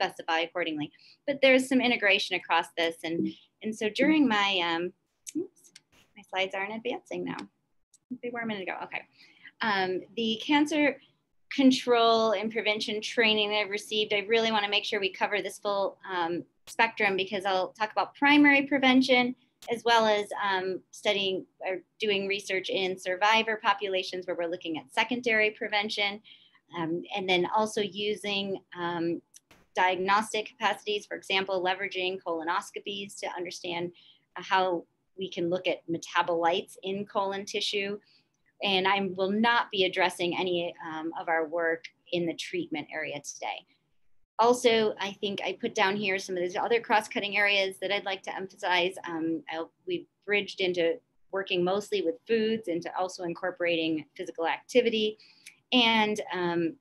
specify accordingly. But there's some integration across this. And, and so during my, um, oops, my slides aren't advancing now. They were a minute ago, okay. Um, the cancer control and prevention training that I've received, I really wanna make sure we cover this full um, spectrum because I'll talk about primary prevention, as well as um, studying or doing research in survivor populations where we're looking at secondary prevention, um, and then also using um, diagnostic capacities, for example, leveraging colonoscopies to understand how we can look at metabolites in colon tissue. And I will not be addressing any um, of our work in the treatment area today also, I think I put down here some of these other cross-cutting areas that I'd like to emphasize. Um, we've bridged into working mostly with foods into also incorporating physical activity and um,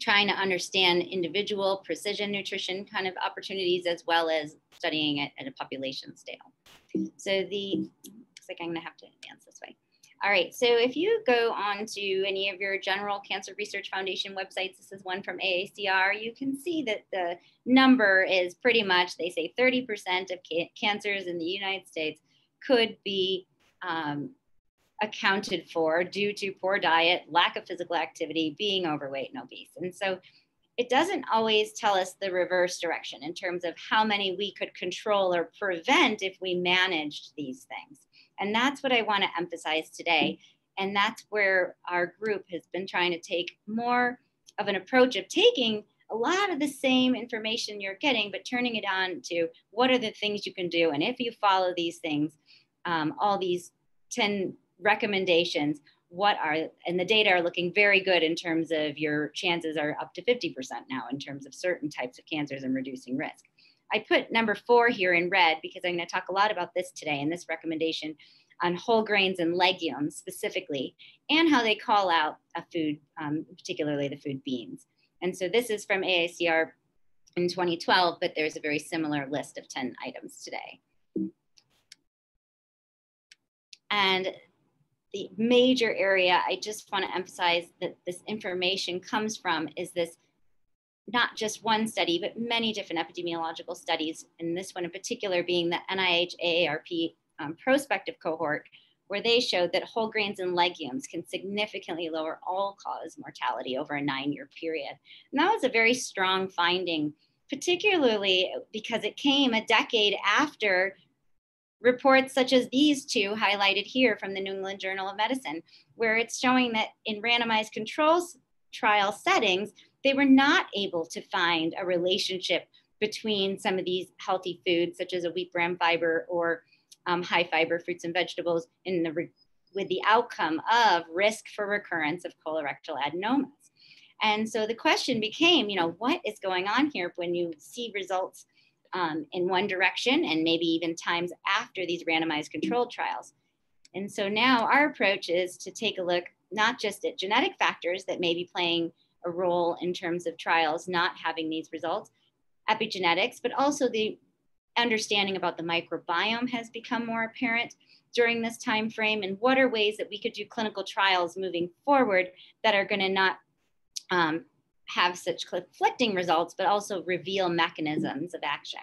trying to understand individual precision nutrition kind of opportunities as well as studying it at a population scale. So the, looks like I'm gonna have to advance this way. All right, so if you go on to any of your General Cancer Research Foundation websites, this is one from AACR, you can see that the number is pretty much, they say 30% of ca cancers in the United States could be um, accounted for due to poor diet, lack of physical activity, being overweight and obese. And so it doesn't always tell us the reverse direction in terms of how many we could control or prevent if we managed these things. And that's what I want to emphasize today. And that's where our group has been trying to take more of an approach of taking a lot of the same information you're getting, but turning it on to what are the things you can do. And if you follow these things, um, all these 10 recommendations, what are, and the data are looking very good in terms of your chances are up to 50% now in terms of certain types of cancers and reducing risk. I put number four here in red because I'm going to talk a lot about this today and this recommendation on whole grains and legumes specifically, and how they call out a food, um, particularly the food beans. And so this is from AACR in 2012, but there's a very similar list of 10 items today. And the major area I just want to emphasize that this information comes from is this not just one study, but many different epidemiological studies, and this one in particular being the NIH AARP um, prospective cohort, where they showed that whole grains and legumes can significantly lower all cause mortality over a nine year period. And that was a very strong finding, particularly because it came a decade after reports such as these two highlighted here from the New England Journal of Medicine, where it's showing that in randomized controls trial settings, they were not able to find a relationship between some of these healthy foods, such as a wheat bran fiber or um, high fiber fruits and vegetables, in the with the outcome of risk for recurrence of colorectal adenomas. And so the question became, you know, what is going on here when you see results um, in one direction and maybe even times after these randomized controlled trials? And so now our approach is to take a look not just at genetic factors that may be playing a role in terms of trials not having these results, epigenetics, but also the understanding about the microbiome has become more apparent during this time frame and what are ways that we could do clinical trials moving forward that are going to not um, have such conflicting results but also reveal mechanisms of action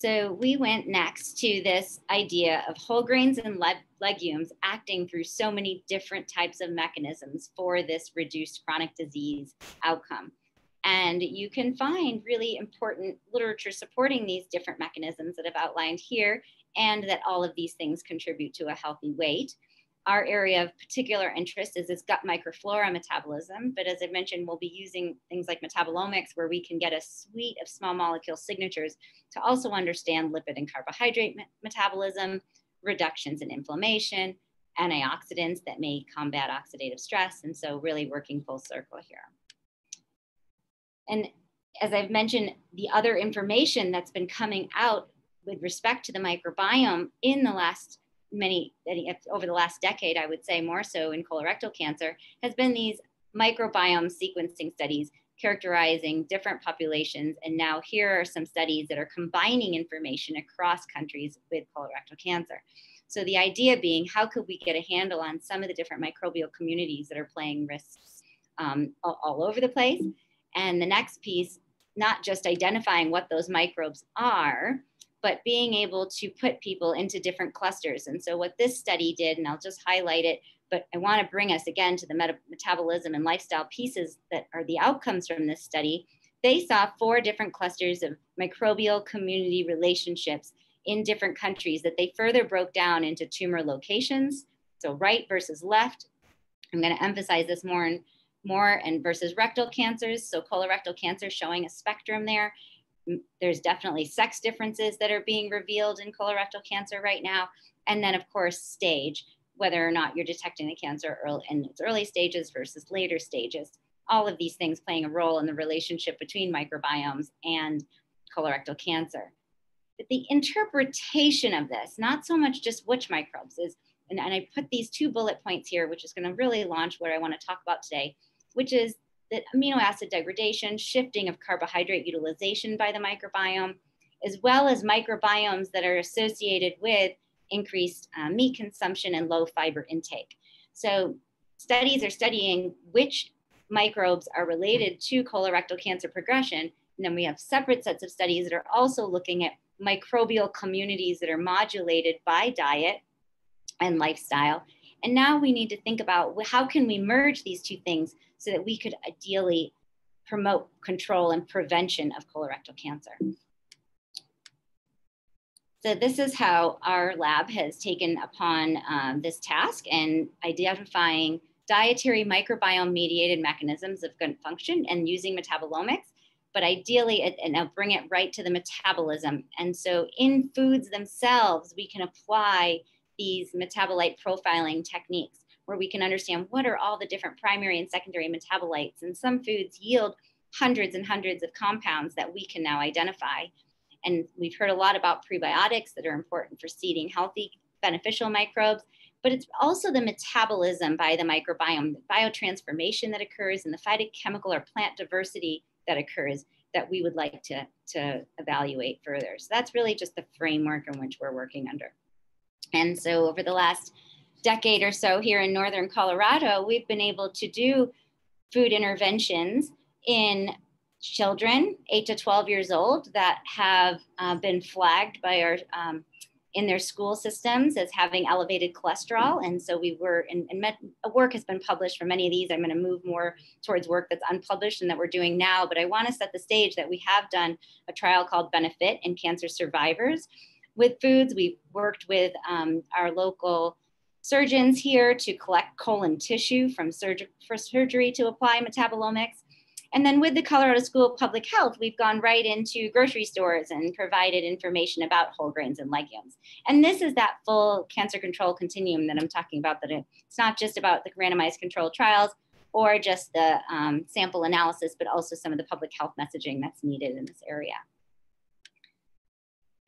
so we went next to this idea of whole grains and le legumes acting through so many different types of mechanisms for this reduced chronic disease outcome. And you can find really important literature supporting these different mechanisms that I've outlined here, and that all of these things contribute to a healthy weight. Our area of particular interest is this gut microflora metabolism. But as I mentioned, we'll be using things like metabolomics, where we can get a suite of small molecule signatures to also understand lipid and carbohydrate me metabolism, reductions in inflammation, antioxidants that may combat oxidative stress. And so, really working full circle here. And as I've mentioned, the other information that's been coming out with respect to the microbiome in the last many over the last decade, I would say more so in colorectal cancer, has been these microbiome sequencing studies characterizing different populations. And now here are some studies that are combining information across countries with colorectal cancer. So the idea being, how could we get a handle on some of the different microbial communities that are playing risks um, all, all over the place? And the next piece, not just identifying what those microbes are, but being able to put people into different clusters. And so, what this study did, and I'll just highlight it, but I want to bring us again to the meta- metabolism and lifestyle pieces that are the outcomes from this study. They saw four different clusters of microbial community relationships in different countries that they further broke down into tumor locations. So, right versus left. I'm going to emphasize this more and more and versus rectal cancers. So, colorectal cancer showing a spectrum there there's definitely sex differences that are being revealed in colorectal cancer right now. And then, of course, stage, whether or not you're detecting the cancer early, in its early stages versus later stages. All of these things playing a role in the relationship between microbiomes and colorectal cancer. But the interpretation of this, not so much just which microbes, is, and, and I put these two bullet points here, which is going to really launch what I want to talk about today, which is that amino acid degradation, shifting of carbohydrate utilization by the microbiome, as well as microbiomes that are associated with increased uh, meat consumption and low fiber intake. So studies are studying which microbes are related to colorectal cancer progression. And then we have separate sets of studies that are also looking at microbial communities that are modulated by diet and lifestyle. And now we need to think about how can we merge these two things so that we could ideally promote control and prevention of colorectal cancer. So this is how our lab has taken upon um, this task and identifying dietary microbiome mediated mechanisms of gut function and using metabolomics, but ideally, it, and I'll bring it right to the metabolism. And so in foods themselves, we can apply these metabolite profiling techniques where we can understand what are all the different primary and secondary metabolites. And some foods yield hundreds and hundreds of compounds that we can now identify. And we've heard a lot about prebiotics that are important for seeding healthy, beneficial microbes, but it's also the metabolism by the microbiome, the biotransformation that occurs, and the phytochemical or plant diversity that occurs that we would like to, to evaluate further. So that's really just the framework in which we're working under. And so over the last decade or so here in northern Colorado, we've been able to do food interventions in children 8 to 12 years old that have uh, been flagged by our um, in their school systems as having elevated cholesterol. And so we were and, and met, work has been published for many of these. I'm going to move more towards work that's unpublished and that we're doing now but i want to set the stage that we have done a trial called benefit in cancer survivors with foods we've worked with um, our local surgeons here to collect colon tissue from surg- for surgery to apply metabolomics. And then with the Colorado School of Public Health, we've gone right into grocery stores and provided information about whole grains and legumes. And this is that full cancer control continuum that I'm talking about, that it's not just about the randomized control trials or just the um, sample analysis, but also some of the public health messaging that's needed in this area.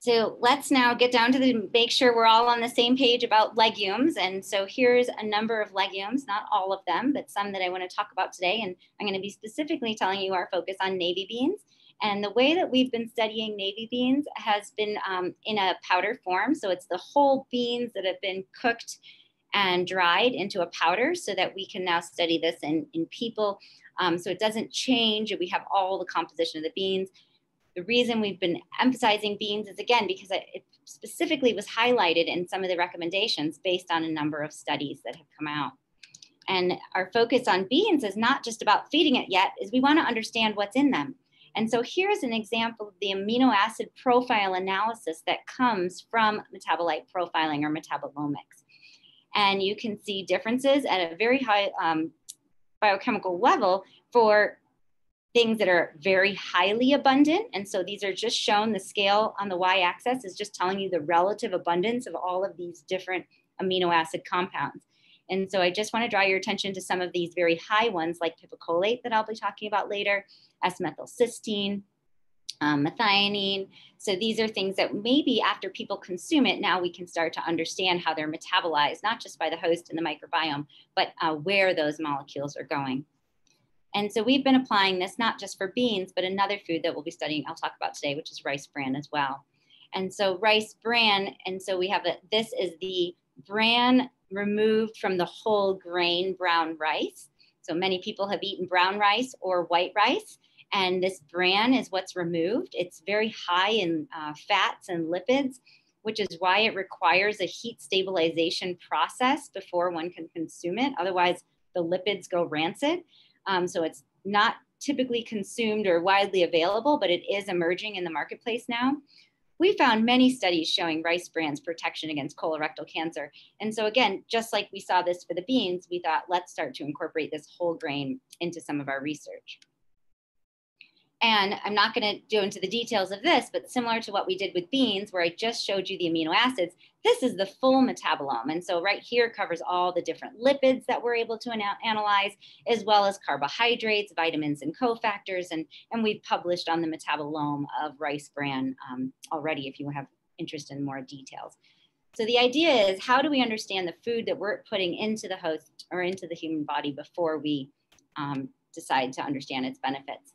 So let's now get down to the make sure we're all on the same page about legumes. And so here's a number of legumes, not all of them, but some that I want to talk about today. And I'm going to be specifically telling you our focus on navy beans. And the way that we've been studying navy beans has been um, in a powder form. So it's the whole beans that have been cooked and dried into a powder so that we can now study this in, in people. Um, so it doesn't change. We have all the composition of the beans the reason we've been emphasizing beans is again because it specifically was highlighted in some of the recommendations based on a number of studies that have come out. And our focus on beans is not just about feeding it yet, is we want to understand what's in them. And so here's an example of the amino acid profile analysis that comes from metabolite profiling or metabolomics. And you can see differences at a very high um, biochemical level for things that are very highly abundant. And so these are just shown, the scale on the y-axis is just telling you the relative abundance of all of these different amino acid compounds. And so I just want to draw your attention to some of these very high ones like pipecolate that I'll be talking about later, S-methylcysteine, um, methionine. So these are things that maybe after people consume it, now we can start to understand how they're metabolized, not just by the host and the microbiome, but uh, where those molecules are going. And so we've been applying this not just for beans, but another food that we'll be studying, I'll talk about today, which is rice bran as well. And so rice bran, and so we have a, this is the bran removed from the whole grain brown rice. So many people have eaten brown rice or white rice. And this bran is what's removed. It's very high in uh, fats and lipids, which is why it requires a heat stabilization process before one can consume it. Otherwise, the lipids go rancid. Um, so it's not typically consumed or widely available, but it is emerging in the marketplace now. We found many studies showing rice bran's protection against colorectal cancer. And so again, just like we saw this for the beans, we thought let's start to incorporate this whole grain into some of our research. And I'm not going to go into the details of this, but similar to what we did with beans, where I just showed you the amino acids, this is the full metabolome. And so right here covers all the different lipids that we're able to ana analyze, as well as carbohydrates, vitamins, and cofactors. And, and we've published on the metabolome of rice bran um, already if you have interest in more details. So the idea is how do we understand the food that we're putting into the host or into the human body before we um, decide to understand its benefits?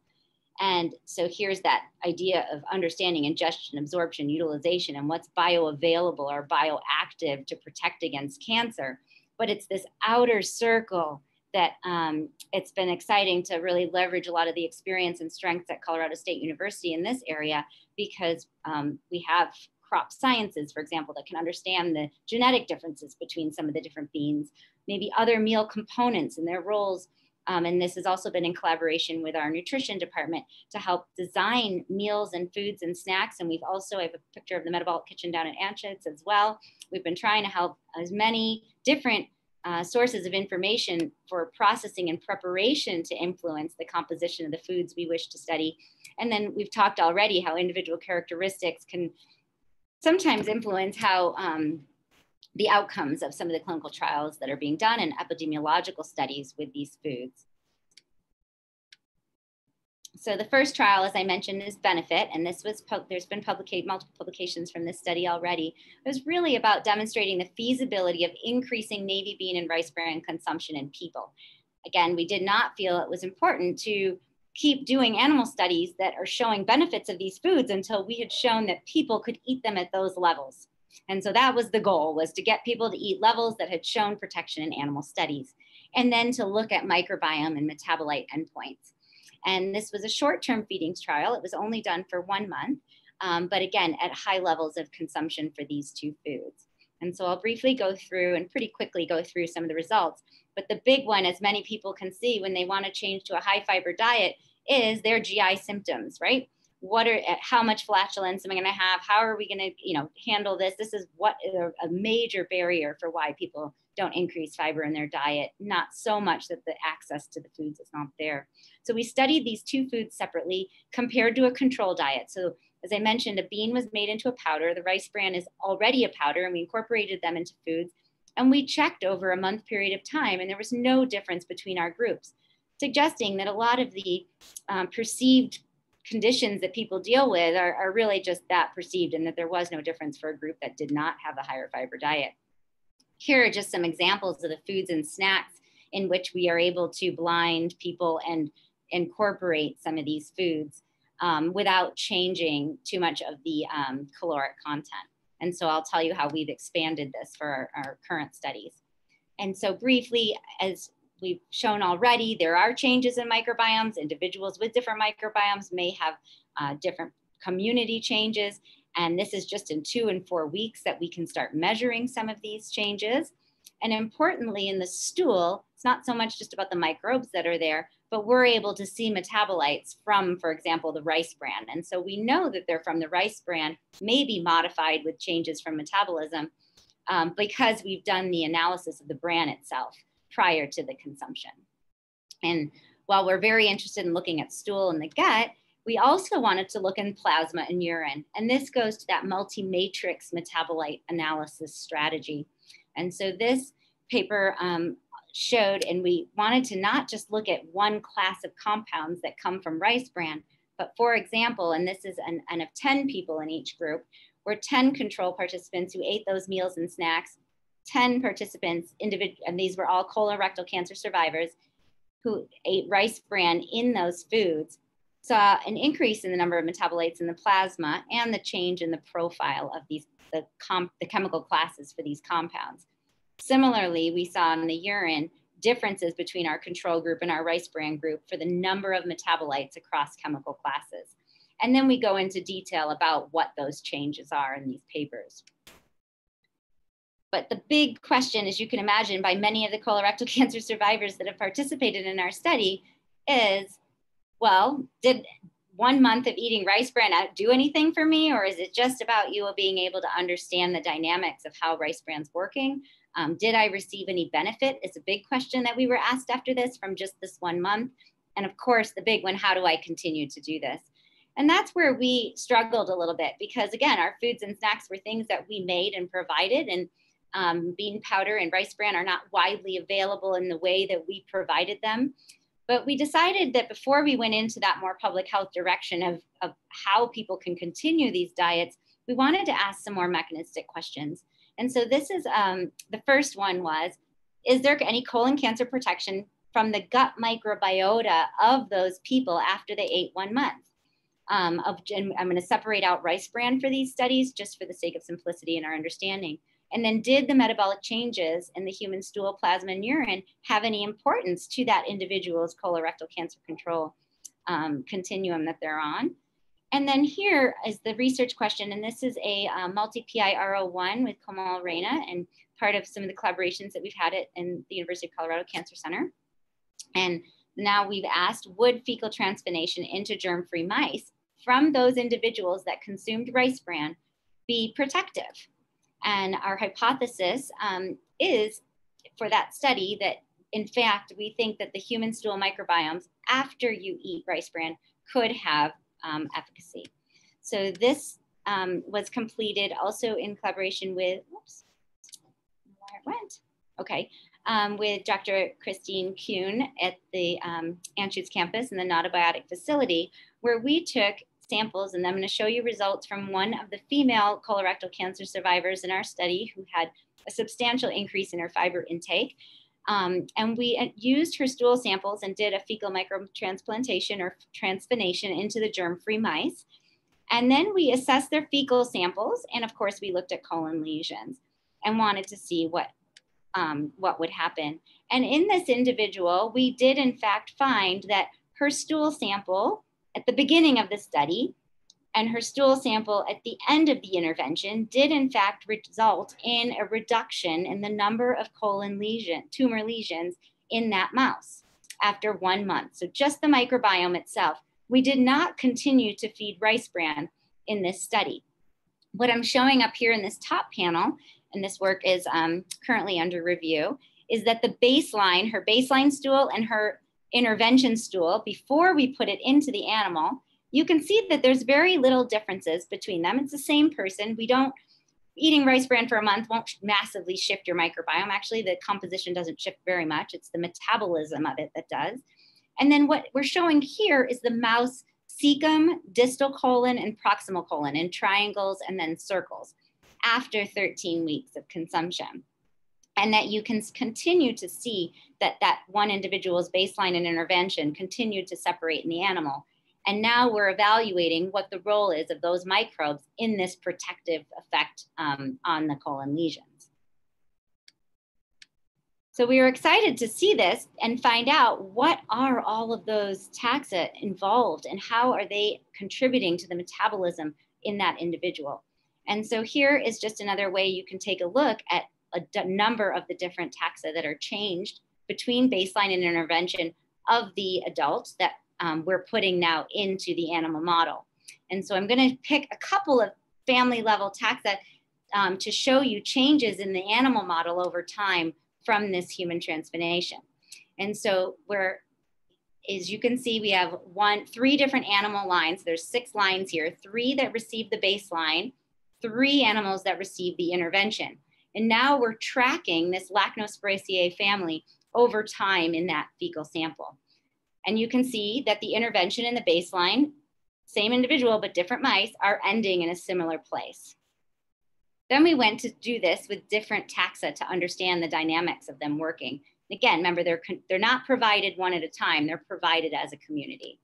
And so here's that idea of understanding ingestion, absorption, utilization, and what's bioavailable or bioactive to protect against cancer. But it's this outer circle that um, it's been exciting to really leverage a lot of the experience and strengths at Colorado State University in this area because um, we have crop sciences, for example, that can understand the genetic differences between some of the different beans, maybe other meal components and their roles um, and this has also been in collaboration with our nutrition department to help design meals and foods and snacks. And we've also, I have a picture of the metabolic kitchen down at Anschutz as well. We've been trying to help as many different uh, sources of information for processing and preparation to influence the composition of the foods we wish to study. And then we've talked already how individual characteristics can sometimes influence how um, the outcomes of some of the clinical trials that are being done and epidemiological studies with these foods. So the first trial, as I mentioned, is benefit, and this was there's been multiple publications from this study already. It was really about demonstrating the feasibility of increasing navy bean and rice bran consumption in people. Again, we did not feel it was important to keep doing animal studies that are showing benefits of these foods until we had shown that people could eat them at those levels. And so that was the goal was to get people to eat levels that had shown protection in animal studies and then to look at microbiome and metabolite endpoints. And this was a short-term feedings trial. It was only done for one month, um, but again, at high levels of consumption for these two foods. And so I'll briefly go through and pretty quickly go through some of the results. But the big one, as many people can see when they want to change to a high fiber diet, is their GI symptoms, right? What are how much flatulence am i going to have? How are we going to you know handle this? This is what is a major barrier for why people don't increase fiber in their diet not so much that the access to the foods is not there. So we studied these two foods separately compared to a control diet. So as i mentioned a bean was made into a powder the rice bran is already a powder and we incorporated them into foods and we checked over a month period of time and there was no difference between our groups suggesting that a lot of the um, perceived conditions that people deal with are, are really just that perceived and that there was no difference for a group that did not have a higher fiber diet. Here are just some examples of the foods and snacks in which we are able to blind people and incorporate some of these foods um, without changing too much of the um, caloric content. And so I'll tell you how we've expanded this for our, our current studies. And so briefly, as we've shown already there are changes in microbiomes. Individuals with different microbiomes may have uh, different community changes. And this is just in two and four weeks that we can start measuring some of these changes. And importantly, in the stool, it's not so much just about the microbes that are there, but we're able to see metabolites from, for example, the rice bran. And so we know that they're from the rice bran, may be modified with changes from metabolism um, because we've done the analysis of the bran itself prior to the consumption. And while we're very interested in looking at stool and the gut, we also wanted to look in plasma and urine. And this goes to that multi-matrix metabolite analysis strategy. And so this paper um, showed, and we wanted to not just look at one class of compounds that come from rice bran, but for example, and this is an, an of 10 people in each group, were 10 control participants who ate those meals and snacks 10 participants, individual, and these were all colorectal cancer survivors who ate rice bran in those foods, saw an increase in the number of metabolites in the plasma and the change in the profile of these the, com- the chemical classes for these compounds. Similarly, we saw in the urine differences between our control group and our rice bran group for the number of metabolites across chemical classes. And then we go into detail about what those changes are in these papers. But the big question, as you can imagine, by many of the colorectal cancer survivors that have participated in our study is, well, did one month of eating rice bran do anything for me? Or is it just about you being able to understand the dynamics of how rice bran's working? Um, did I receive any benefit? It's a big question that we were asked after this from just this one month. And of course, the big one, how do I continue to do this? And that's where we struggled a little bit because, again, our foods and snacks were things that we made and provided. And um, bean powder and rice bran are not widely available in the way that we provided them. But we decided that before we went into that more public health direction of, of how people can continue these diets, we wanted to ask some more mechanistic questions. And so this is um, the first one was, is there any colon cancer protection from the gut microbiota of those people after they ate one month? Um, of, I'm going to separate out rice bran for these studies just for the sake of simplicity in our understanding. And then did the metabolic changes in the human stool, plasma, and urine have any importance to that individual's colorectal cancer control um, continuum that they're on? And then here is the research question, and this is a uh, multi-PI R01 with Komal Raina and part of some of the collaborations that we've had at in the University of Colorado Cancer Center. And now we've asked, would fecal transformation into germ-free mice from those individuals that consumed rice bran be protective? And our hypothesis um, is for that study that in fact, we think that the human stool microbiomes after you eat rice bran could have um, efficacy. So this um, was completed also in collaboration with, whoops, where it went. Okay, um, with Dr. Kristine Kuhn at the um, Anschutz campus in the Gnotobiotic facility, where we took samples, and I'm going to show you results from one of the female colorectal cancer survivors in our study who had a substantial increase in her fiber intake. Um, and we uh, used her stool samples and did a fecal microtransplantation or transfonation into the germ-free mice. And then we assessed their fecal samples. And of course, we looked at colon lesions and wanted to see what, um, what would happen. And in this individual, we did in fact find that her stool sample at the beginning of the study and her stool sample at the end of the intervention did in fact result in a reduction in the number of colon lesion, tumor lesions in that mouse after one month. So just the microbiome itself. We did not continue to feed rice bran in this study. What I'm showing up here in this top panel, and this work is um, currently under review, is that the baseline, her baseline stool and her intervention stool, before we put it into the animal, you can see that there's very little differences between them. It's the same person. We don't, eating rice bran for a month won't massively shift your microbiome. Actually, the composition doesn't shift very much. It's the metabolism of it that does. And then what we're showing here is the mouse cecum, distal colon, and proximal colon in triangles and then circles after 13 weeks of consumption and that you can continue to see that that one individual's baseline and intervention continued to separate in the animal. And now we're evaluating what the role is of those microbes in this protective effect um, on the colon lesions. So we were excited to see this and find out what are all of those taxa involved and how are they contributing to the metabolism in that individual. And so here is just another way you can take a look at a number of the different taxa that are changed between baseline and intervention of the adults that um, we're putting now into the animal model. And so I'm going to pick a couple of family level taxa um, to show you changes in the animal model over time from this human transformation. And so we're, as you can see, we have one, three different animal lines. There's six lines here, three that receive the baseline, three animals that receive the intervention. And now we're tracking this Lachnospiraceae family over time in that fecal sample. And you can see that the intervention and the baseline, same individual, but different mice, are ending in a similar place. Then we went to do this with different taxa to understand the dynamics of them working. Again, remember, they're, they're not provided one at a time, they're provided as a community.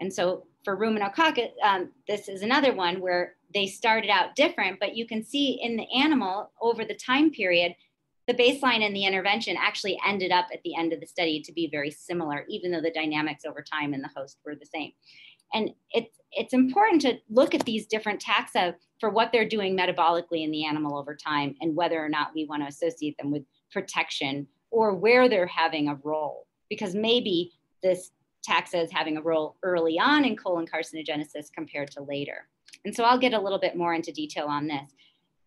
And so for ruminococcus, um, this is another one where they started out different, but you can see in the animal over the time period, the baseline and the intervention actually ended up at the end of the study to be very similar, even though the dynamics over time in the host were the same. And it's, it's important to look at these different taxa for what they're doing metabolically in the animal over time and whether or not we want to associate them with protection or where they're having a role. Because maybe this taxa is having a role early on in colon carcinogenesis compared to later. And so I'll get a little bit more into detail on this.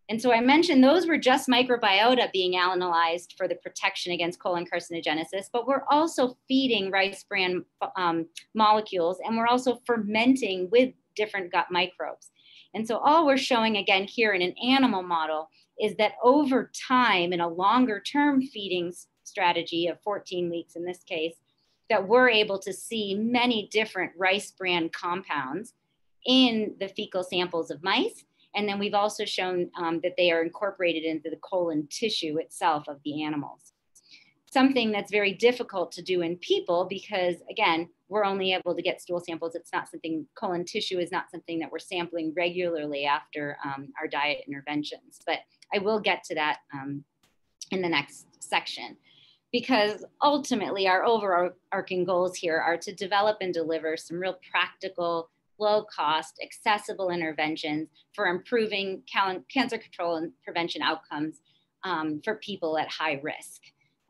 And so I mentioned those were just microbiota being analyzed for the protection against colon carcinogenesis, but we're also feeding rice bran um, molecules and we're also fermenting with different gut microbes. And so all we're showing again here in an animal model is that over time in a longer term feeding strategy of 14 weeks in this case, that we're able to see many different rice bran compounds in the fecal samples of mice and then we've also shown um, that they are incorporated into the colon tissue itself of the animals. Something that's very difficult to do in people because, again, we're only able to get stool samples. It's not something, colon tissue is not something that we're sampling regularly after um, our diet interventions. But I will get to that um, in the next section because ultimately our overarching goals here are to develop and deliver some real practical low cost, accessible interventions for improving cancer control and prevention outcomes um, for people at high risk,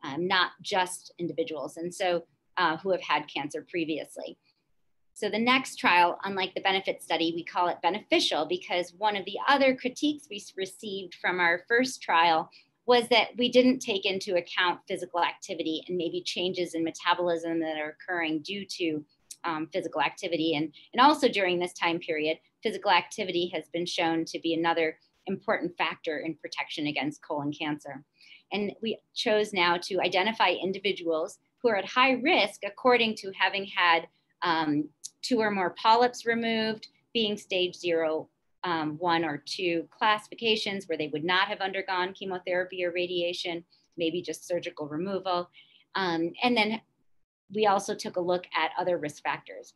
um, not just individuals, and so uh, who have had cancer previously. So the next trial, unlike the benefit study, we call it beneficial because one of the other critiques we received from our first trial was that we didn't take into account physical activity and maybe changes in metabolism that are occurring due to um, physical activity. And, and also during this time period, physical activity has been shown to be another important factor in protection against colon cancer. And we chose now to identify individuals who are at high risk according to having had um, two or more polyps removed, being stage zero, um, one or two classifications where they would not have undergone chemotherapy or radiation, maybe just surgical removal. Um, and then we also took a look at other risk factors.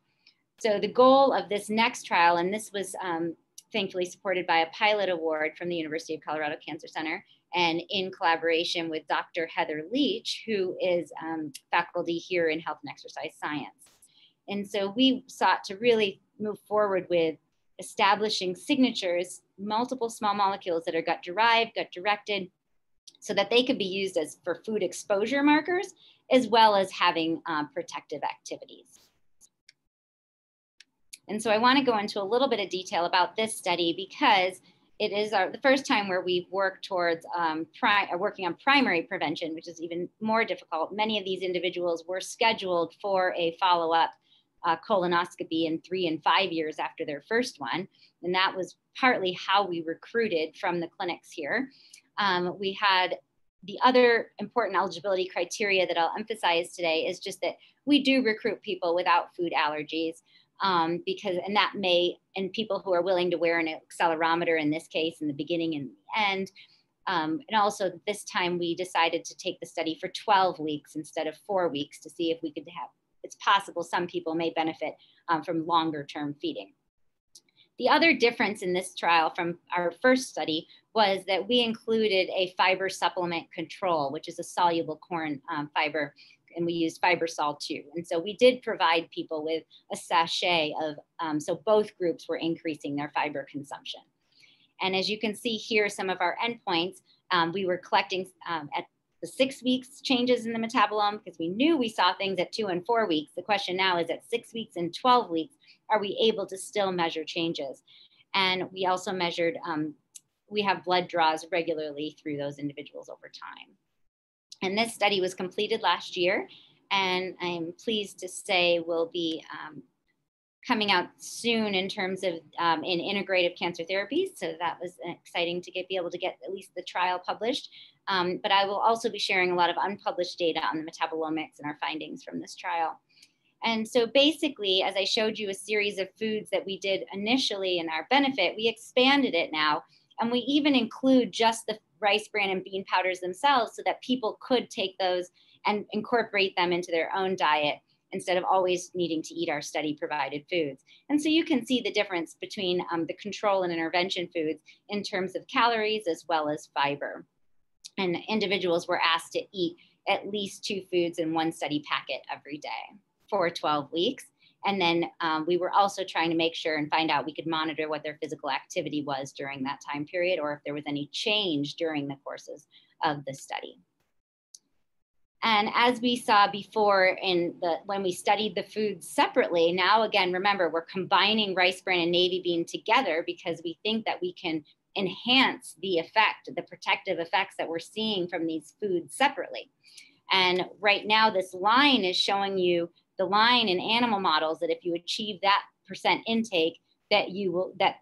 So the goal of this next trial, and this was um, thankfully supported by a pilot award from the University of Colorado Cancer Center and in collaboration with Dr. Heather Leach, who is um, faculty here in health and exercise science. And so we sought to really move forward with establishing signatures, multiple small molecules that are gut derived, gut directed, so that they could be used as for food exposure markers as well as having um, protective activities. And so I want to go into a little bit of detail about this study because it is our, the first time where we've worked towards um, pri- working on primary prevention, which is even more difficult. Many of these individuals were scheduled for a follow-up uh, colonoscopy in three and five years after their first one. And that was partly how we recruited from the clinics here. Um, we had the other important eligibility criteria that I'll emphasize today is just that we do recruit people without food allergies um, because, and that may, and people who are willing to wear an accelerometer in this case in the beginning and the end. Um, and also this time we decided to take the study for 12 weeks instead of four weeks to see if we could have, it's possible some people may benefit um, from longer term feeding. The other difference in this trial from our first study was that we included a fiber supplement control, which is a soluble corn um, fiber, and we used Fibersol-2. And so we did provide people with a sachet of, um, so both groups were increasing their fiber consumption. And as you can see here, some of our endpoints, um, we were collecting um, at the six weeks changes in the metabolome because we knew we saw things at two and four weeks. The question now is at six weeks and 12 weeks, are we able to still measure changes? And we also measured um, we have blood draws regularly through those individuals over time. And this study was completed last year, and I'm pleased to say will be um, coming out soon in terms of um, in integrative cancer therapies. So that was exciting to get be able to get at least the trial published. Um, but I will also be sharing a lot of unpublished data on the metabolomics and our findings from this trial. And so basically, as I showed you a series of foods that we did initially in our benefit, we expanded it now and we even include just the rice bran and bean powders themselves so that people could take those and incorporate them into their own diet instead of always needing to eat our study provided foods. And so you can see the difference between um, the control and intervention foods in terms of calories as well as fiber. And individuals were asked to eat at least two foods in one study packet every day for 12 weeks. And then um, we were also trying to make sure and find out we could monitor what their physical activity was during that time period or if there was any change during the courses of the study. And as we saw before in the when we studied the foods separately, now again, remember, we're combining rice bran and navy bean together because we think that we can enhance the effect, the protective effects that we're seeing from these foods separately. And right now, this line is showing you the line in animal models that if you achieve that percent intake, that you will that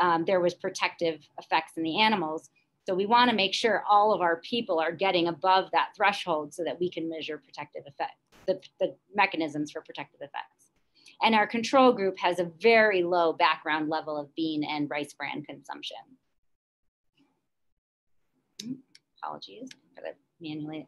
um, there was protective effects in the animals. So we want to make sure all of our people are getting above that threshold so that we can measure protective effect, the, the mechanisms for protective effects. And our control group has a very low background level of bean and rice bran consumption. Apologies for the manually.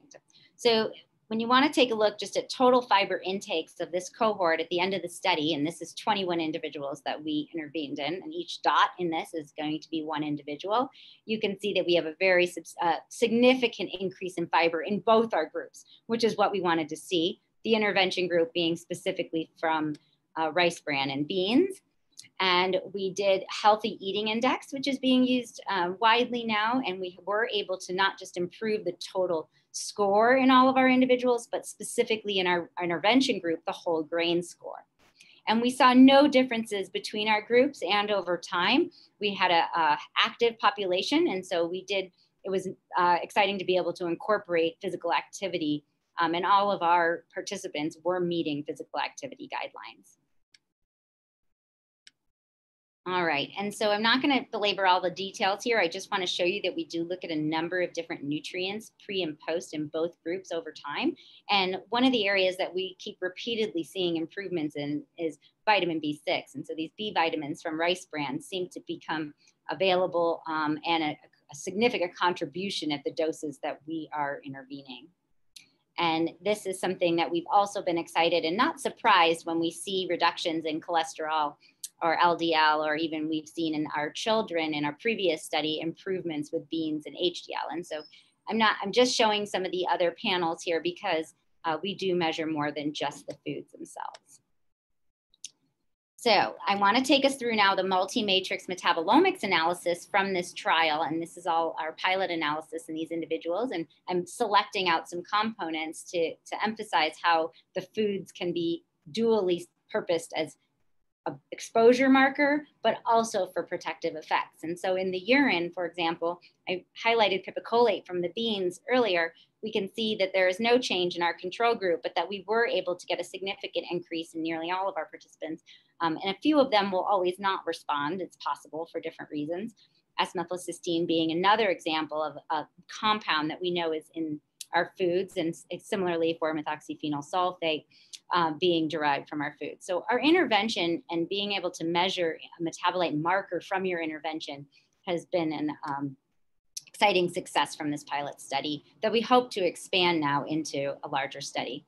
So when you want to take a look just at total fiber intakes of this cohort at the end of the study, and this is 21 individuals that we intervened in, and each dot in this is going to be one individual, you can see that we have a very uh, significant increase in fiber in both our groups, which is what we wanted to see. The intervention group being specifically from uh, rice bran and beans. And we did healthy eating index, which is being used uh, widely now. And we were able to not just improve the total score in all of our individuals, but specifically in our intervention group, the whole grain score. And we saw no differences between our groups and over time. We had a, a active population, and so we did, it was uh, exciting to be able to incorporate physical activity um, and all of our participants were meeting physical activity guidelines. All right, and so I'm not gonna belabor all the details here. I just wanna show you that we do look at a number of different nutrients pre and post in both groups over time. And one of the areas that we keep repeatedly seeing improvements in is vitamin B6. And so these B vitamins from rice bran seem to become available um, and a, a significant contribution at the doses that we are intervening. And this is something that we've also been excited and not surprised when we see reductions in cholesterol or LDL, or even we've seen in our children in our previous study improvements with beans and HDL. And so I'm not, I'm just showing some of the other panels here because uh, we do measure more than just the foods themselves. So I want to take us through now the multi-matrix metabolomics analysis from this trial. And this is all our pilot analysis in these individuals. And I'm selecting out some components to, to emphasize how the foods can be dually purposed as exposure marker, but also for protective effects. And so in the urine, for example, I highlighted pipecolate from the beans earlier. We can see that there is no change in our control group, but that we were able to get a significant increase in nearly all of our participants. Um, and a few of them will always not respond. It's possible for different reasons. S-methylcysteine being another example of a compound that we know is in our foods and similarly for methoxyphenyl sulfate uh, being derived from our food. So our intervention and being able to measure a metabolite marker from your intervention has been an um, exciting success from this pilot study that we hope to expand now into a larger study.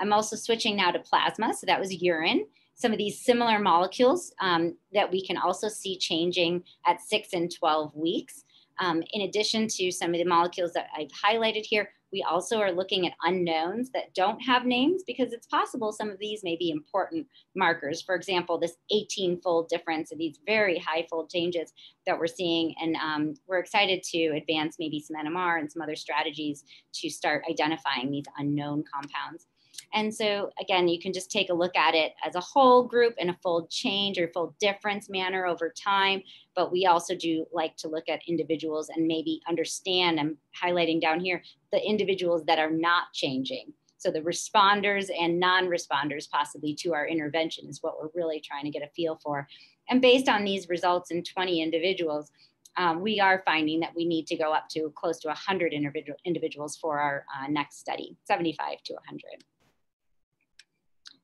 I'm also switching now to plasma. So that was urine. Some of these similar molecules um, that we can also see changing at six and 12 weeks. Um, in addition to some of the molecules that I've highlighted here, we also are looking at unknowns that don't have names because it's possible some of these may be important markers. For example, this 18 fold difference of these very high fold changes that we're seeing. And um, we're excited to advance maybe some NMR and some other strategies to start identifying these unknown compounds. And so again, you can just take a look at it as a whole group in a fold change or fold difference manner over time. But we also do like to look at individuals and maybe understand, I'm highlighting down here, the individuals that are not changing. So the responders and non-responders possibly to our intervention is what we're really trying to get a feel for. And based on these results in 20 individuals, um, we are finding that we need to go up to close to 100 individual, individuals for our uh, next study, 75 to 100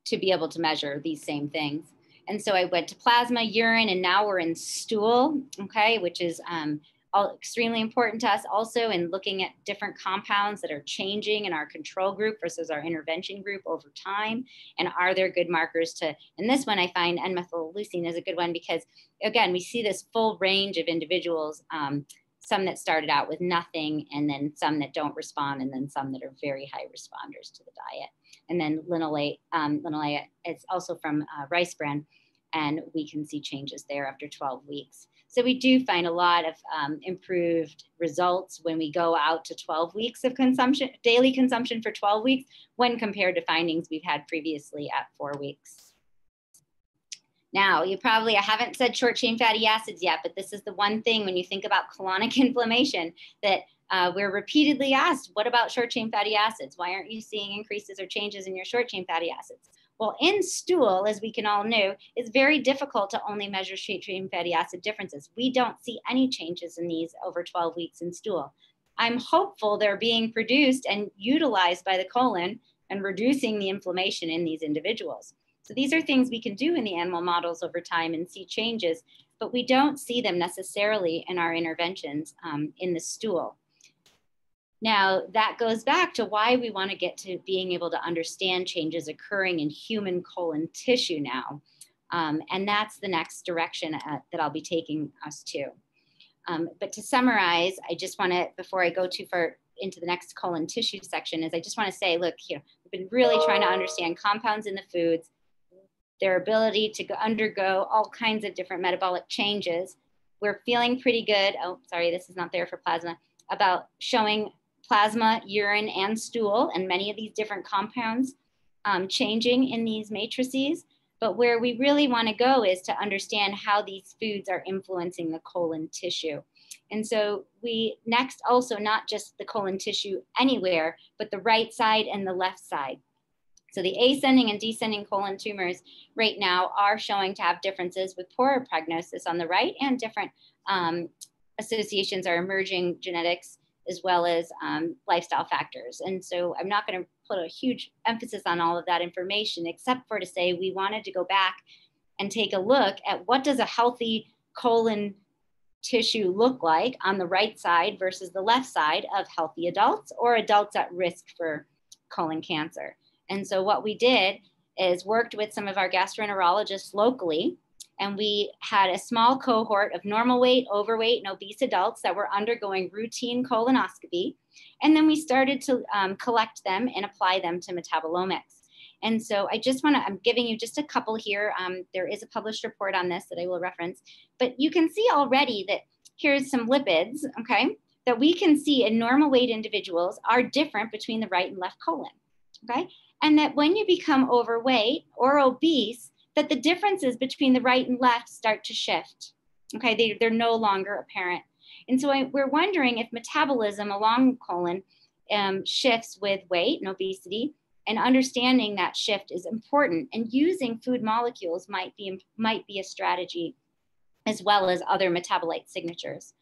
to be able to measure these same things. And so I went to plasma, urine, and now we're in stool, okay, which is um, all extremely important to us also in looking at different compounds that are changing in our control group versus our intervention group over time. And are there good markers to, and this one I find N-methylleucine is a good one because again, we see this full range of individuals um, some that started out with nothing, and then some that don't respond, and then some that are very high responders to the diet. And then linoleate, um, is also from uh, rice bran, and we can see changes there after 12 weeks. So we do find a lot of um, improved results when we go out to 12 weeks of consumption, daily consumption for 12 weeks, when compared to findings we've had previously at four weeks. Now, you probably, I haven't said short chain fatty acids yet, but this is the one thing when you think about colonic inflammation that uh, we're repeatedly asked, what about short chain fatty acids? Why aren't you seeing increases or changes in your short chain fatty acids? Well, in stool, as we can all know, it's very difficult to only measure short chain fatty acid differences. We don't see any changes in these over 12 weeks in stool. I'm hopeful they're being produced and utilized by the colon and reducing the inflammation in these individuals. So these are things we can do in the animal models over time and see changes, but we don't see them necessarily in our interventions um, in the stool. Now, that goes back to why we want to get to being able to understand changes occurring in human colon tissue now. Um, and that's the next direction uh, that I'll be taking us to. Um, but to summarize, I just want to, before I go too far into the next colon tissue section, is I just want to say, look, you know, we've been really trying to understand compounds in the foods, their ability to undergo all kinds of different metabolic changes. We're feeling pretty good. Oh, sorry, this is not there for plasma, about showing plasma, urine, and stool, and many of these different compounds um, changing in these matrices. But where we really want to go is to understand how these foods are influencing the colon tissue. And so we next also not just the colon tissue anywhere, but the right side and the left side. So the ascending and descending colon tumors right now are showing to have differences with poorer prognosis on the right and different um, associations are emerging genetics as well as um, lifestyle factors. And so I'm not going to put a huge emphasis on all of that information, except for to say we wanted to go back and take a look at what does a healthy colon tissue look like on the right side versus the left side of healthy adults or adults at risk for colon cancer. And so what we did is worked with some of our gastroenterologists locally and we had a small cohort of normal weight, overweight, and obese adults that were undergoing routine colonoscopy. And then we started to um, collect them and apply them to metabolomics. And so I just want to, I'm giving you just a couple here. Um, there is a published report on this that I will reference, but you can see already that here's some lipids, okay, that we can see in normal weight individuals are different between the right and left colon, okay? And that when you become overweight or obese, that the differences between the right and left start to shift. Okay, they, they're no longer apparent. And so I, we're wondering if metabolism along colon um, shifts with weight and obesity, and understanding that shift is important. And using food molecules might be might be a strategy, as well as other metabolite signatures.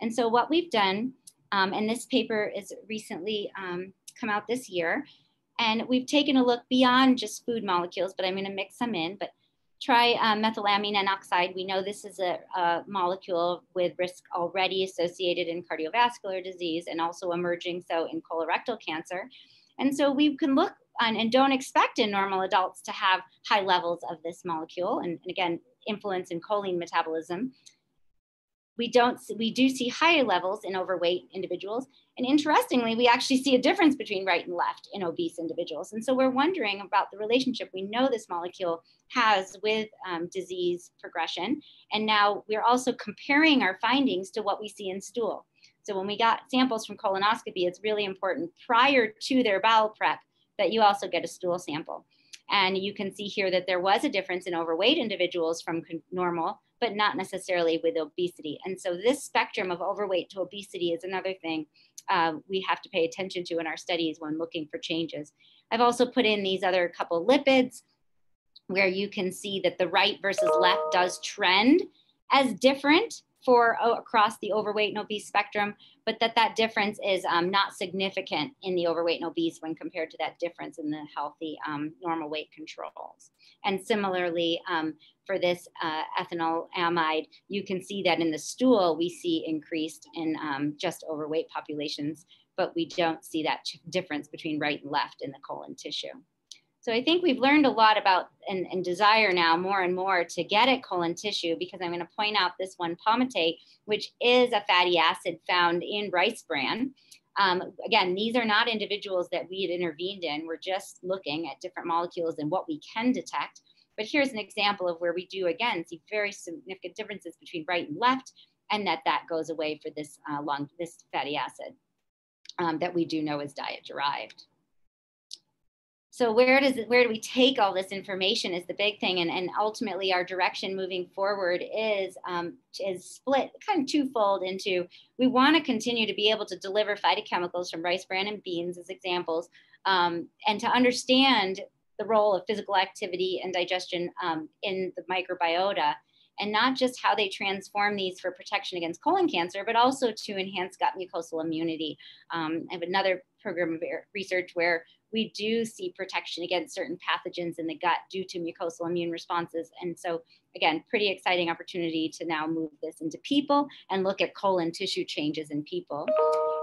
And so what we've done, um, and this paper is recently um, come out this year, and we've taken a look beyond just food molecules, but I'm going to mix some in. But Try um, methylamine N oxide. We know this is a, a, molecule with risk already associated in cardiovascular disease and also emerging so in colorectal cancer. And so we can look on, and don't expect in normal adults to have high levels of this molecule and, and again, influence in choline metabolism we don't we do see higher levels in overweight individuals. And interestingly we actually see a difference between right and left in obese individuals. And so we're wondering about the relationship we know this molecule has with um, disease progression. And now we're also comparing our findings to what we see in stool. So when we got samples from colonoscopy it's really important prior to their bowel prep that you also get a stool sample and you can see here that there was a difference in overweight individuals from normal but not necessarily with obesity. And so this spectrum of overweight to obesity is another thing uh, we have to pay attention to in our studies when looking for changes. I've also put in these other couple lipids where you can see that the right versus left does trend as different for uh, across the overweight and obese spectrum, but that that difference is um, not significant in the overweight and obese when compared to that difference in the healthy um, normal weight controls. And similarly, um, for this uh, ethanol amide, you can see that in the stool, we see increased in um, just overweight populations, but we don't see that difference between right and left in the colon tissue. So I think we've learned a lot about and, and, desire now more and more to get at colon tissue because I'm going to point out this one palmitate, which is a fatty acid found in rice bran. Um, again, these are not individuals that we had intervened in. We're just looking at different molecules and what we can detect. But here's an example of where we do, again, see very significant differences between right and left, and that that goes away for this, uh, long, this fatty acid um, that we do know is diet derived so where does it, where do we take all this information is the big thing and, and ultimately our direction moving forward is um, is split kind of twofold into we want to continue to be able to deliver phytochemicals from rice bran and beans as examples um, and to understand the role of physical activity and digestion um, in the microbiota and not just how they transform these for protection against colon cancer, but also to enhance gut mucosal immunity. Um, I have another program of research where we do see protection against certain pathogens in the gut due to mucosal immune responses. And so, again, pretty exciting opportunity to now move this into people and look at colon tissue changes in people.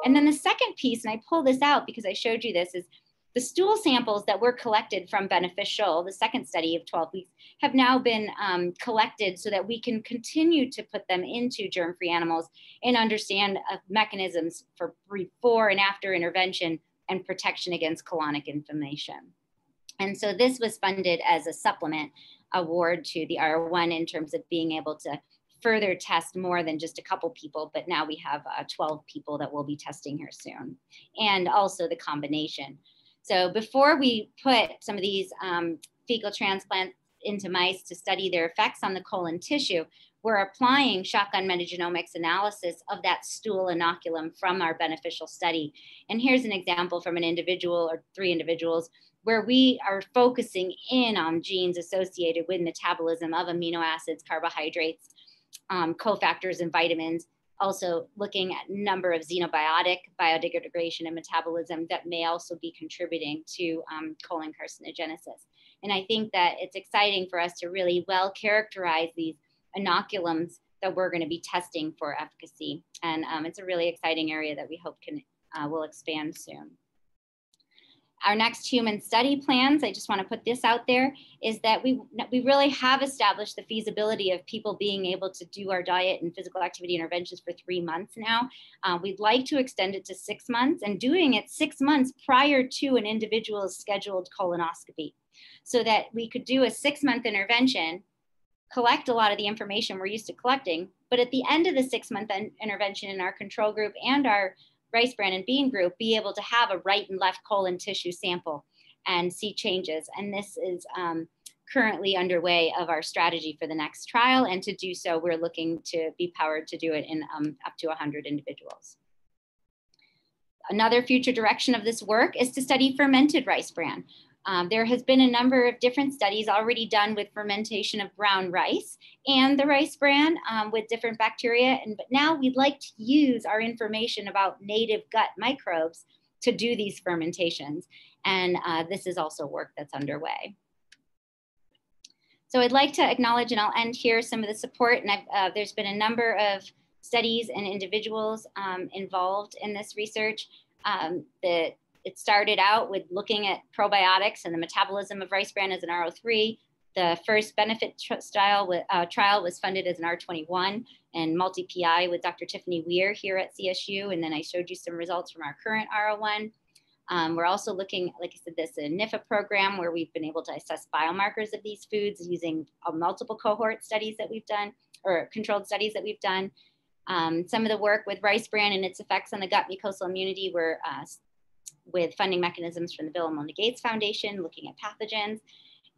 And then the second piece, and I pull this out because I showed you this, is the stool samples that were collected from beneficial, the second study of 12 weeks, have now been um, collected so that we can continue to put them into germ-free animals and understand uh, mechanisms for before and after intervention and protection against colonic inflammation. And so this was funded as a supplement award to the R1 in terms of being able to further test more than just a couple people, but now we have uh, 12 people that we'll be testing here soon, and also the combination. So before we put some of these um, fecal transplants into mice to study their effects on the colon tissue, we're applying shotgun metagenomics analysis of that stool inoculum from our beneficial study. And here's an example from an individual or three individuals where we are focusing in on genes associated with metabolism of amino acids, carbohydrates, um, cofactors, and vitamins. Also looking at number of xenobiotic biodegradation and metabolism that may also be contributing to um, colon carcinogenesis. And I think that it's exciting for us to really well characterize these inoculums that we're going to be testing for efficacy. And um, it's a really exciting area that we hope can uh, will expand soon. Our next human study plans, I just want to put this out there, is that we, we really have established the feasibility of people being able to do our diet and physical activity interventions for three months now. Uh, we'd like to extend it to six months and doing it six months prior to an individual's scheduled colonoscopy so that we could do a six month intervention collect a lot of the information we're used to collecting. But at the end of the six month intervention in our control group and our rice bran and bean group, be able to have a right and left colon tissue sample and see changes. And this is um, currently underway of our strategy for the next trial. And to do so, we're looking to be powered to do it in um, up to 100 individuals. Another future direction of this work is to study fermented rice bran. Um, there has been a number of different studies already done with fermentation of brown rice and the rice bran um, with different bacteria. And but now we'd like to use our information about native gut microbes to do these fermentations. And uh, this is also work that's underway. So I'd like to acknowledge, and I'll end here, some of the support. And uh, there's been a number of studies and individuals um, involved in this research. Um, the it started out with looking at probiotics and the metabolism of rice bran as an R03. The first benefit style, uh, trial was funded as an R21 and multi-PI with Dr. Tiffany Weir here at CSU. And then I showed you some results from our current R01. Um, we're also looking, like I said, this a NIFA program where we've been able to assess biomarkers of these foods using uh, multiple cohort studies that we've done or controlled studies that we've done. Um, some of the work with rice bran and its effects on the gut mucosal immunity were uh, with funding mechanisms from the Bill and Melinda Gates Foundation, looking at pathogens.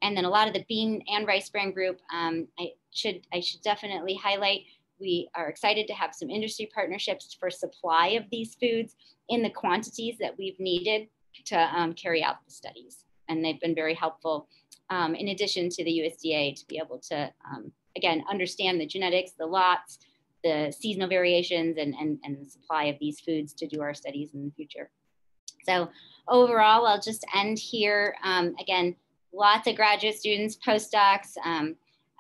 And then a lot of the bean and rice bran group, um, I should I should definitely highlight. We are excited to have some industry partnerships for supply of these foods in the quantities that we've needed to um, carry out the studies. And they've been very helpful um, in addition to the USDA to be able to, um, again, understand the genetics, the lots, the seasonal variations, and, and, and the supply of these foods to do our studies in the future. So overall, I'll just end here. Um, again, lots of graduate students, postdocs, um,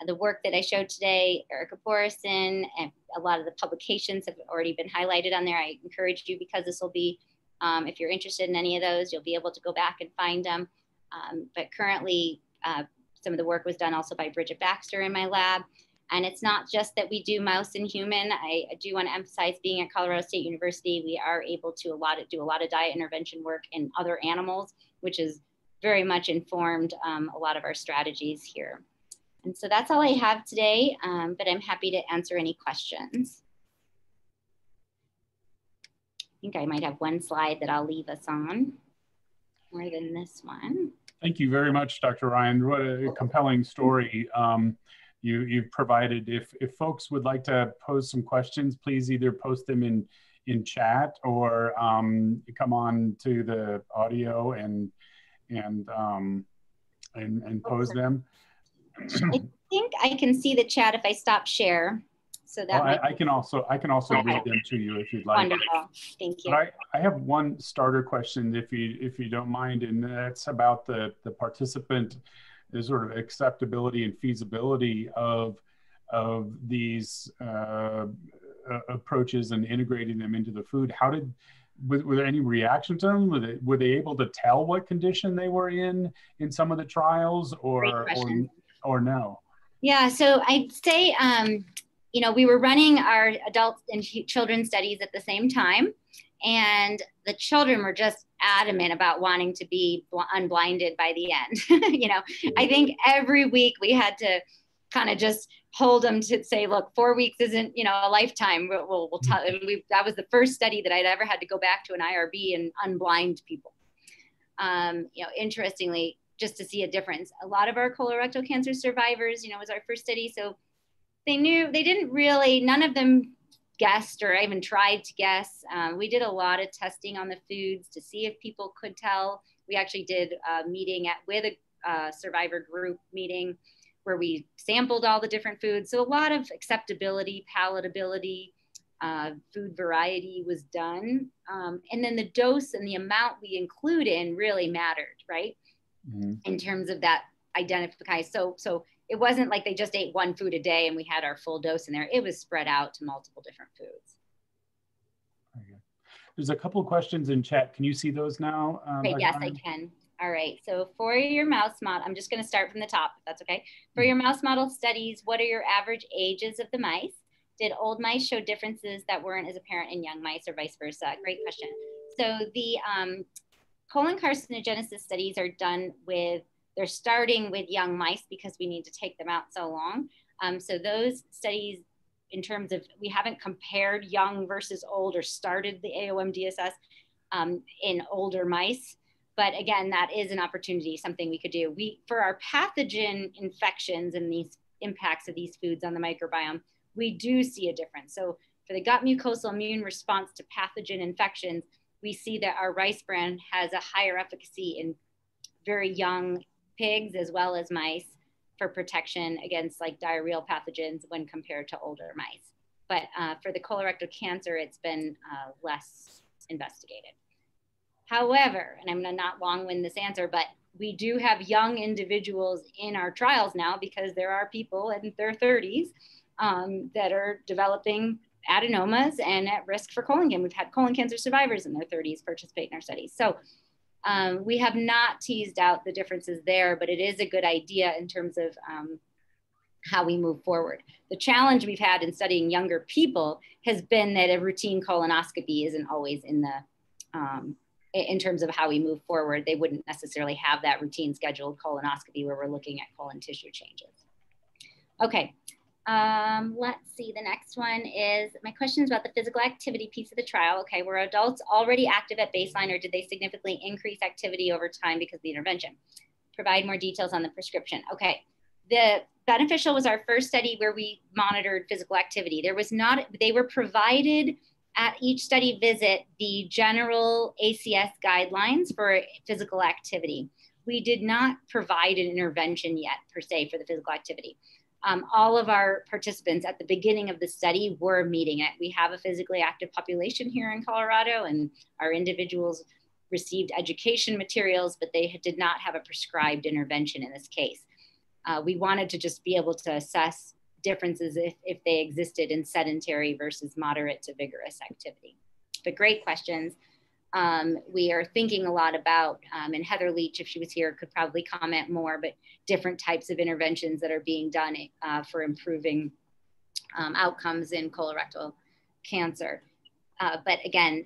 the work that I showed today, Erica Borresen, and a lot of the publications have already been highlighted on there. I encourage you because this will be, um, if you're interested in any of those, you'll be able to go back and find them. Um, but currently, uh, some of the work was done also by Bridget Baxter in my lab. And it's not just that we do mouse and human. I, do want to emphasize being at Colorado State University, we are able to a lot of, do a lot of diet intervention work in other animals, which is very much informed um, a lot of our strategies here. And so that's all I have today, um, but I'm happy to answer any questions. I think I might have one slide that I'll leave us on more than this one. Thank you very much, Dr. Ryan. What a compelling story um, you, you've provided. If, if folks would like to pose some questions, please either post them in, in chat or um, come on to the audio and, and, um, and, and pose them. I think I can see the chat if I stop share. So that well, I, I, can also I can also read them to you if you'd like. Wonderful, thank you. But I, I have one starter question, if you if you don't mind, and that's about the the participant, the sort of acceptability and feasibility of of these uh, approaches and integrating them into the food. How did were, were there any reaction to them? Were they, were they able to tell what condition they were in in some of the trials, or or, or no? Yeah, so I'd say um, you know, we were running our adult and children studies at the same time, and the children were just adamant about wanting to be unblinded by the end. you know, I think every week we had to kind of just hold them to say, look, four weeks isn't, you know, a lifetime. We'll, we'll, we'll tell. We, that was the first study that I'd ever had to go back to an IRB and unblind people. Um, you know, interestingly, just to see a difference. A lot of our colorectal cancer survivors, you know, was our first study. So they knew they didn't really none of them guessed or even tried to guess. Um, we did a lot of testing on the foods to see if people could tell. We actually did a meeting at with a uh, survivor group meeting where we sampled all the different foods. So a lot of acceptability palatability uh, food variety was done. Um, and then the dose and the amount we include in really mattered right? Mm-hmm. in terms of that identify so so it wasn't like they just ate one food a day and we had our full dose in there. It was spread out to multiple different foods. There's a couple of questions in chat. Can you see those now? Um, okay, yes, I can. All right. So for your mouse model, I'm just going to start from the top, if that's okay. For your mouse model studies, what are your average ages of the mice? Did old mice show differences that weren't as apparent in young mice or vice versa? Great question. So the um, colon carcinogenesis studies are done with they're starting with young mice because we need to take them out so long. Um, so those studies in terms of, we haven't compared young versus old or started the AOM DSS um, in older mice. But again, that is an opportunity, something we could do. We, for our pathogen infections and these impacts of these foods on the microbiome, we do see a difference. So for the gut mucosal immune response to pathogen infections, we see that our rice bran has a higher efficacy in very young pigs as well as mice for protection against like diarrheal pathogens when compared to older mice. But uh, for the colorectal cancer, it's been uh, less investigated. However, and I'm gonna not long wind this answer, but we do have young individuals in our trials now because there are people in their 30s um, that are developing adenomas and at risk for colon cancer. We've had colon cancer survivors in their 30s participate in our studies. So um, we have not teased out the differences there, but it is a good idea in terms of um, how we move forward. The challenge we've had in studying younger people has been that a routine colonoscopy isn't always in the, um, in terms of how we move forward. They wouldn't necessarily have that routine scheduled colonoscopy where we're looking at colon tissue changes. Okay, um, let's see, the next one is, my question is about the physical activity piece of the trial. Okay, were adults already active at baseline or did they significantly increase activity over time because of the intervention? Provide more details on the prescription. Okay, the beneficial was our first study where we monitored physical activity. There was not, they were provided at each study visit the general ACS guidelines for physical activity. We did not provide an intervention yet per se for the physical activity um, all of our participants at the beginning of the study were meeting it. We have a physically active population here in Colorado, and our individuals received education materials, but they did not have a prescribed intervention in this case. Uh, we wanted to just be able to assess differences if, if they existed in sedentary versus moderate to vigorous activity. But great questions. Um, we are thinking a lot about, um, and Heather Leach, if she was here, could probably comment more, but different types of interventions that are being done uh, for improving um, outcomes in colorectal cancer. Uh, but again,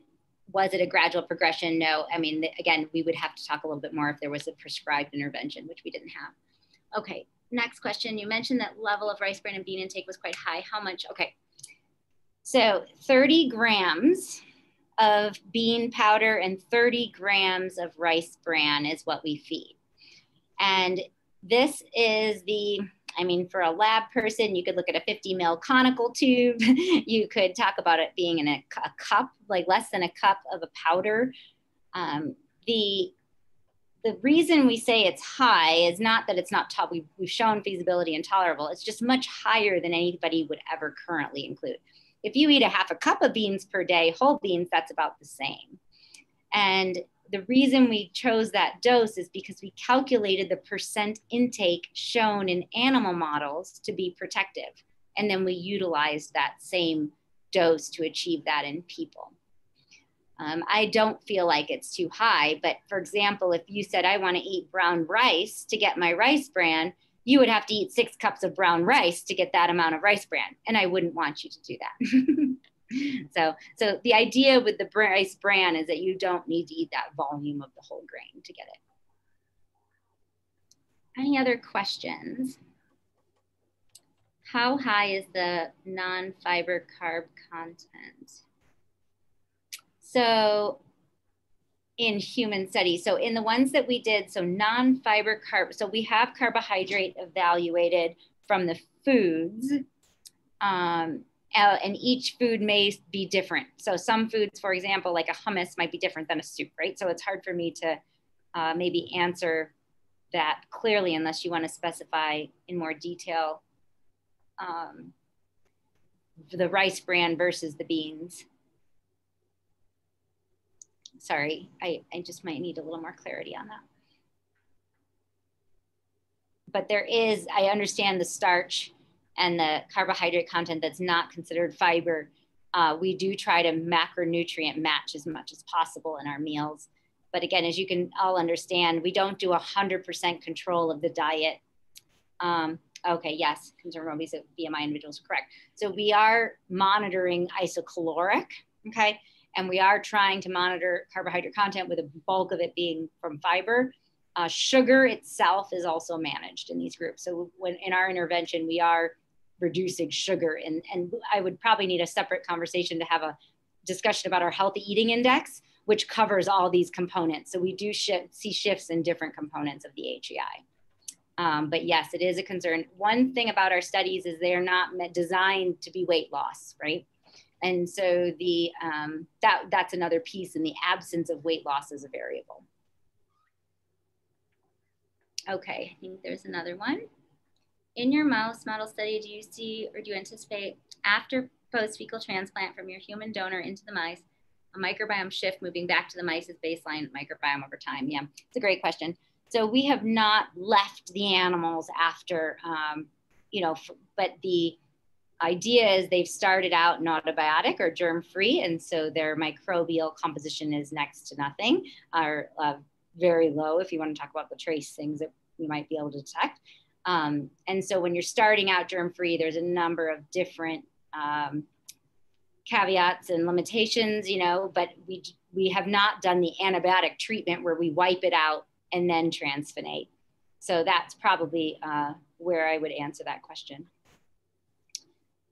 was it a gradual progression? No. I mean, again, we would have to talk a little bit more if there was a prescribed intervention, which we didn't have. Okay, next question. You mentioned that level of rice bran and bean intake was quite high. How much? Okay, so 30 grams of bean powder and 30 grams of rice bran is what we feed. And this is the I mean, for a lab person, you could look at a 50 mil conical tube. you could talk about it being in a, a, cup, like less than a cup of a powder. Um, the the reason we say it's high is not that it's not top. We've, we've shown feasibility and tolerable. It's just much higher than anybody would ever currently include. If you eat a half a cup of beans per day, whole beans, that's about the same. And the reason we chose that dose is because we calculated the percent intake shown in animal models to be protective. And then we utilized that same dose to achieve that in people. Um, I don't feel like it's too high, but for example, if you said, I want to eat brown rice to get my rice bran, you would have to eat six cups of brown rice to get that amount of rice bran. And I wouldn't want you to do that. so, so the idea with the rice bran is that you don't need to eat that volume of the whole grain to get it. Any other questions? How high is the non-fiber carb content? So in human studies, so in the ones that we did, so non-fiber carb, so we have carbohydrate evaluated from the foods. Um, uh, and each food may be different. So some foods, for example, like a hummus might be different than a soup, right? So it's hard for me to uh, maybe answer that clearly unless you want to specify in more detail um, the rice bran versus the beans. Sorry, I, I just might need a little more clarity on that. But there is, I understand the starch and the carbohydrate content that's not considered fiber, uh, we do try to macronutrient match as much as possible in our meals. But again, as you can all understand, we don't do 100% control of the diet. Um, okay, yes, obese BMI individuals, correct. So we are monitoring isocaloric, okay? And we are trying to monitor carbohydrate content with a bulk of it being from fiber. Uh, sugar itself is also managed in these groups. So when in our intervention, we are reducing sugar. And, and I would probably need a separate conversation to have a discussion about our healthy eating index, which covers all these components. So we do see shifts in different components of the HEI. Um, but yes, it is a concern. One thing about our studies is they're not designed to be weight loss, right? And so the um, that that's another piece. In the absence of weight loss is a variable. Okay, I think there's another one in your mouse model study, do you see or do you anticipate after post fecal transplant from your human donor into the mice, a microbiome shift moving back to the mice's baseline microbiome over time? Yeah, it's a great question. So we have not left the animals after, um, you know, but the idea is they've started out an gnotobiotic or germ free, and so their microbial composition is next to nothing or uh, very low if you want to talk about the trace things that you might be able to detect. Um, and so when you're starting out germ free, there's a number of different um, caveats and limitations, you know, but we, we have not done the antibiotic treatment where we wipe it out and then transfaunate. So that's probably uh, where I would answer that question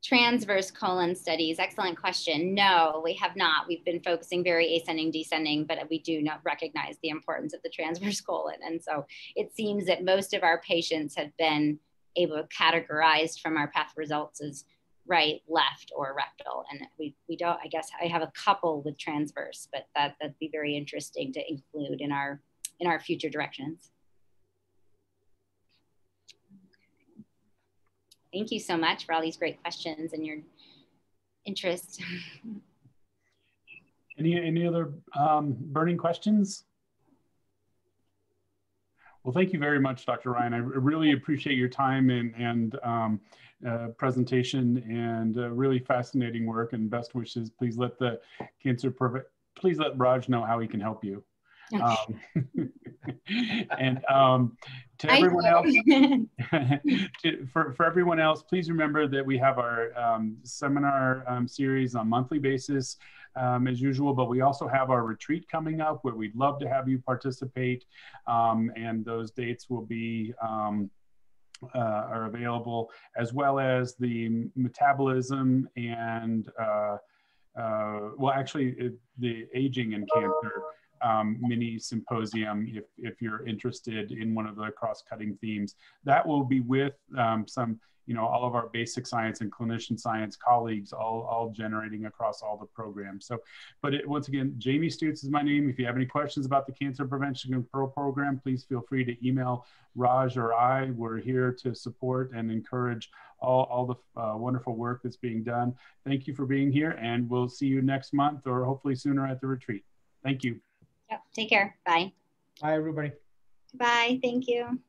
transverse colon studies? Excellent question. No we have not. We've been focusing very ascending descending but we do not recognize the importance of the transverse colon. And so it seems that most of our patients have been able to categorized from our path results as right left or rectal. And we, we don't i guess i have a couple with transverse but that that'd be very interesting to include in our in our future directions Thank you so much for all these great questions and your interest. any, any other um, burning questions? Well, thank you very much, Dr. Ryan. I really appreciate your time and, and um, uh, presentation and uh, really fascinating work and best wishes. Please let the Cancer perfect, please let Raj know how he can help you. Um, and um, to everyone else, to, for, for everyone else, please remember that we have our um, seminar um, series on monthly basis um, as usual, but we also have our retreat coming up where we'd love to have you participate. Um, and those dates will be uh, are available as well as the metabolism and uh, uh, well, actually, it, the aging and cancer um, mini symposium if, if you're interested in one of the cross-cutting themes. That will be with um, some, you know, all of our basic science and clinician science colleagues, all, all generating across all the programs. So, but it, once again, Jamie Studts is my name. If you have any questions about the Cancer Prevention and Control Program, please feel free to email Raj or I. We're here to support and encourage all, all the uh, wonderful work that's being done. Thank you for being here, and we'll see you next month or hopefully sooner at the retreat. Thank you. Yep. Take care. Bye. Bye, everybody. Bye. Thank you.